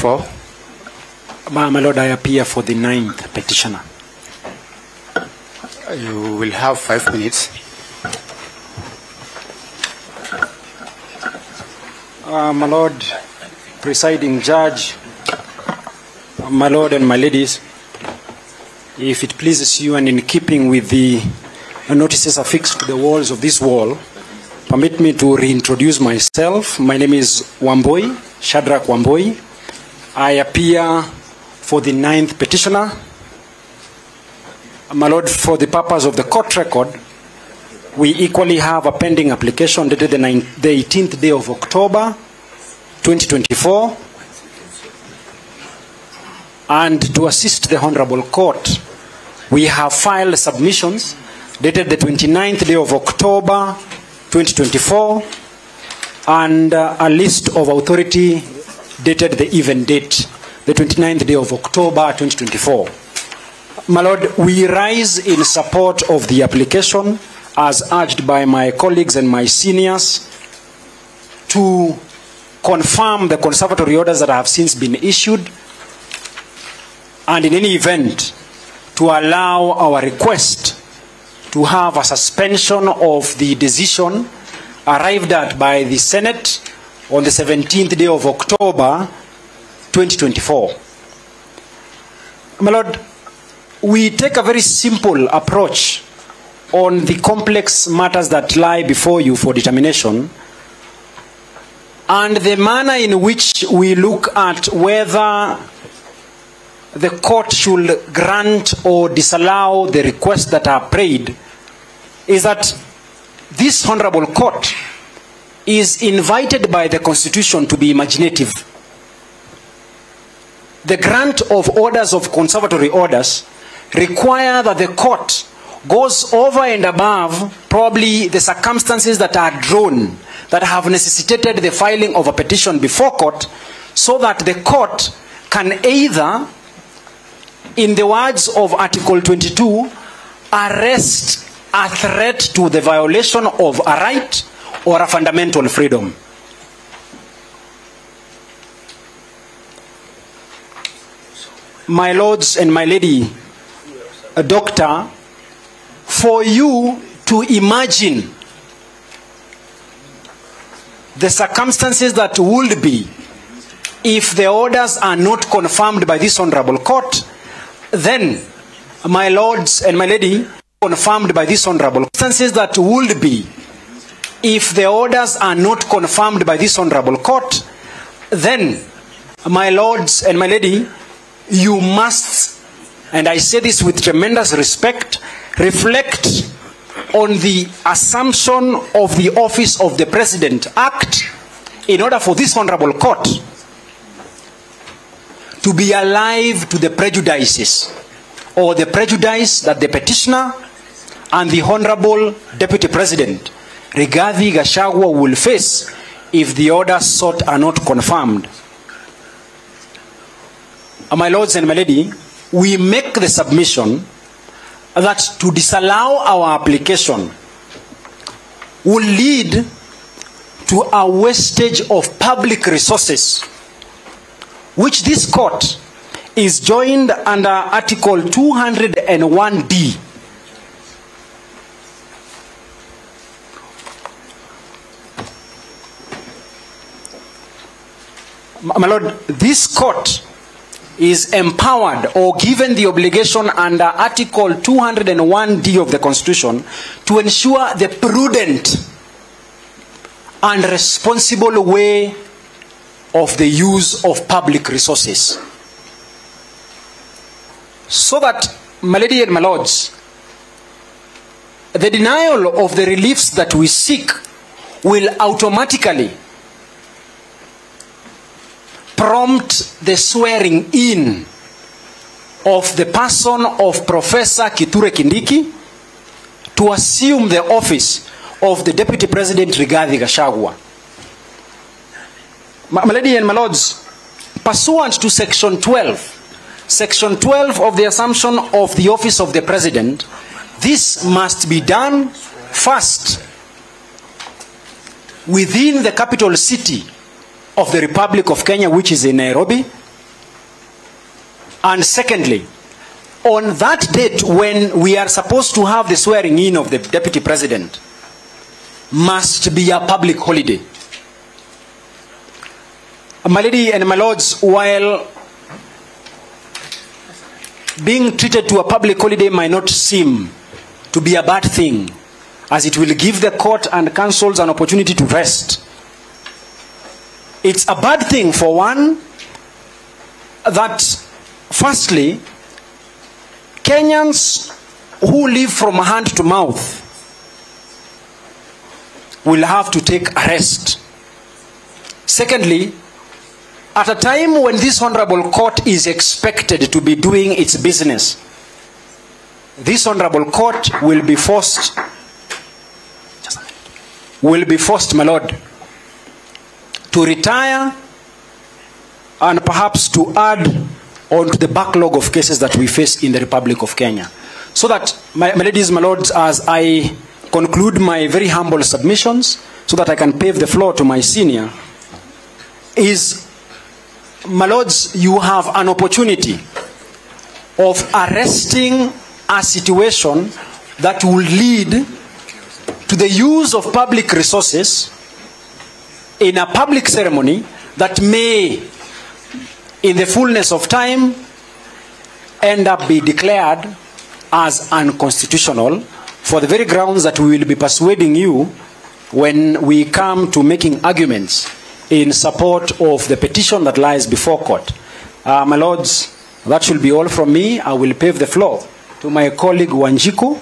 For? My, my lord, I appear for the ninth petitioner. You will have five minutes. Uh, my lord, presiding judge, my lord and my ladies, if it pleases you and in keeping with the notices affixed to the walls of this wall, permit me to reintroduce myself. My name is Wambui, Shadrack Wambui. I appear for the ninth petitioner. My lord, for the purpose of the court record, we equally have a pending application dated the, 9, the 18th day of October 2024. And to assist the Honorable Court, we have filed submissions dated the 29th day of October 2024 and uh, a list of authority dated the even date, the 29th day of October 2024. My Lord, we rise in support of the application as urged by my colleagues and my seniors to confirm the conservatory orders that have since been issued and in any event to allow our request to have a suspension of the decision arrived at by the Senate on the 17th day of October 2024. My Lord, we take a very simple approach on the complex matters that lie before you for determination and the manner in which we look at whether the court should grant or disallow the requests that are prayed is that this honorable court is invited by the constitution to be imaginative. The grant of orders of conservatory orders require that the court goes over and above probably the circumstances that are drawn that have necessitated the filing of a petition before court so that the court can either in the words of article 22 arrest a threat to the violation of a right or a fundamental freedom. My lords and my lady a doctor for you to imagine the circumstances that would be if the orders are not confirmed by this honorable court then my lords and my lady confirmed by this honorable circumstances that would be if the orders are not confirmed by this honorable court then my lords and my lady you must and I say this with tremendous respect, reflect on the assumption of the office of the President Act in order for this honorable court to be alive to the prejudices or the prejudice that the petitioner and the honorable Deputy President Rigathi Gachagua will face if the orders sought are not confirmed. My lords and my lady, we make the submission that to disallow our application will lead to a wastage of public resources, which this court is joined under Article 201D. My Lord, this court is empowered or given the obligation under Article 201D of the Constitution to ensure the prudent and responsible way of the use of public resources. So that, my lady and my lords, the denial of the reliefs that we seek will automatically prompt the swearing in of the person of Professor Kiture Kindiki to assume the office of the Deputy President Rigathi Gachagua. My, lady and my lords, pursuant to Section 12, Section 12 of the assumption of the office of the President, this must be done first within the capital city of the Republic of Kenya, which is in Nairobi, And secondly, on that date when we are supposed to have the swearing in of the deputy president, must be a public holiday. My lady and my lords, while being treated to a public holiday might not seem to be a bad thing, as it will give the court and councils an opportunity to rest. It's a bad thing for one that, firstly, Kenyans who live from hand to mouth will have to take rest. Secondly, at a time when this honorable court is expected to be doing its business, this honorable court will be forced, will be forced, my lord, to retire and perhaps to add on to the backlog of cases that we face in the Republic of Kenya. So that, my, my ladies, my lords, as I conclude my very humble submissions, so that I can pave the floor to my senior, is, my lords, you have an opportunity of arresting a situation that will lead to the use of public resources in a public ceremony that may in the fullness of time end up be declared as unconstitutional for the very grounds that we will be persuading you when we come to making arguments in support of the petition that lies before court. Uh, my lords, that should be all from me. I will pave the floor to my colleague Wanjiku.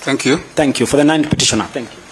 Thank you. Thank you for the ninth petitioner. Thank you.